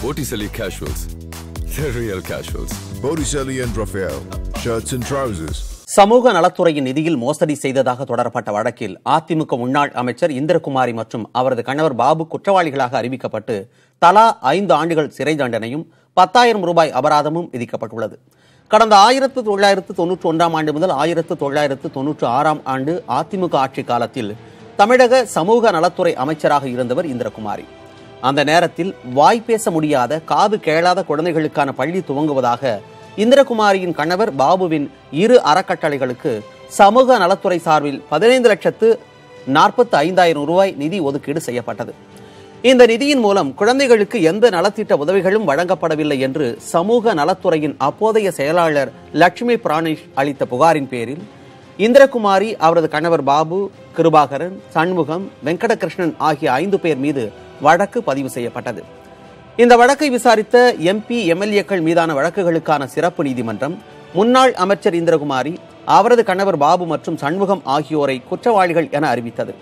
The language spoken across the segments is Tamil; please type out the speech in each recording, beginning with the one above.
Botticelli Casuals. The real casuals. Botticelli and Raphael, shirts and trousers. சமூக நலத்துறையின் நிதியில் மோசடி செய்ததாக தொடரப்பட்ட வழக்கில் அதிமுக முன்னாள் அமைச்சர் இந்திரகுமாரி மற்றும் அவரது கணவர் பாபு குற்றவாளிகளாக அறிவிக்கப்பட்டு தலா ஐந்து ஆண்டுகள் சிறை தண்டனையும் பத்தாயிரம் ரூபாய் அபராதமும் விதிக்கப்பட்டுள்ளது கடந்த ஆயிரத்து தொள்ளாயிரத்து தொன்னூற்றி ஒன்றாம் ஆண்டு முதல் ஆயிரத்து தொள்ளாயிரத்து தொன்னூற்று ஆறாம் ஆண்டு அதிமுக ஆட்சி காலத்தில் தமிழக சமூக நலத்துறை அமைச்சராக இருந்தவர் இந்திரகுமாரி அந்த நேரத்தில் வாய் பேச முடியாத காது கேளாத குழந்தைகளுக்கான பள்ளி துவங்குவதாக இந்திரகுமாரியின் கணவர் பாபுவின் இரு அறக்கட்டளைகளுக்கு சமூக நலத்துறை சார்பில் பதினைந்து லட்சத்து நாற்பத்தி ஐந்தாயிரம் ரூபாய் நிதி ஒதுக்கீடு செய்யப்பட்டது. இந்த நிதியின் மூலம் குழந்தைகளுக்கு எந்த நலத்திட்ட உதவிகளும் வழங்கப்படவில்லை என்று சமூக நலத்துறையின் அப்போதைய செயலாளர் லட்சுமி பிராணேஷ் அளித்த புகாரின் பேரில் இந்திரகுமாரி அவரது கணவர் பாபு கிருபாகரன் சண்முகம் வெங்கடகிருஷ்ணன் ஆகிய ஐந்து பேர் மீது வழக்கு பதிவு செய்யப்பட்டது. இந்த வழக்கை விசாரித்த எம்பி எம்எல்ஏக்கள் மீதான வழக்குகளுக்கான சிறப்பு நீதிமன்றம் முன்னாள் அமைச்சர் இந்திரகுமாரி அவரது கணவர் பாபு மற்றும் சண்முகம் ஆகியோரை குற்றவாளிகள் என அறிவித்தது.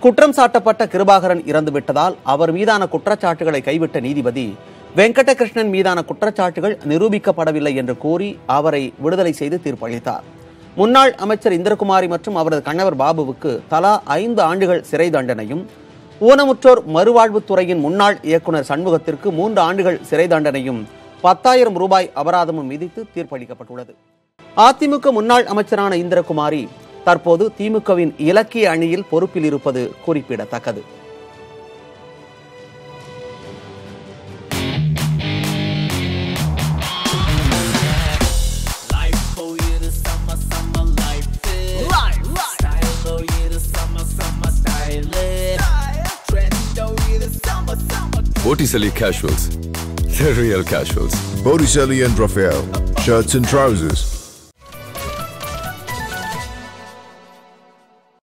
குற்றம் சாட்டப்பட்ட கிருபாகரன் இறந்துவிட்டதால் அவர் மீதான குற்றச்சாட்டுகளை கைவிட்ட நீதிபதி வெங்கடகிருஷ்ணன் மீதான குற்றச்சாட்டுகள் நிரூபிக்கப்படவில்லை என்று கூறி அவரை விடுதலை செய்து தீர்ப்பளித்தார். முன்னாள் அமைச்சர் இந்திரகுமாரி மற்றும் அவரது கணவர் பாபுவுக்கு தலா ஐந்து ஆண்டுகள் சிறை தண்டனையும் ஊனமுற்றோர் மறுவாழ்வுத்துறையின் முன்னாள் இயக்குனர் சண்முகத்திற்கு மூன்று ஆண்டுகள் சிறை தண்டனையும் பத்தாயிரம் ரூபாய் அபராதமும் விதித்து தீர்ப்பளிக்கப்பட்டுள்ளது. அதிமுக முன்னாள் அமைச்சரான இந்திரகுமாரி தற்போது திமுகவின் இலக்கிய அணியில் பொறுப்பில் இருப்பது குறிப்பிடத்தக்கது. Botticelli Casuals. The real casuals. Botticelli and Raphael, shirts and trousers.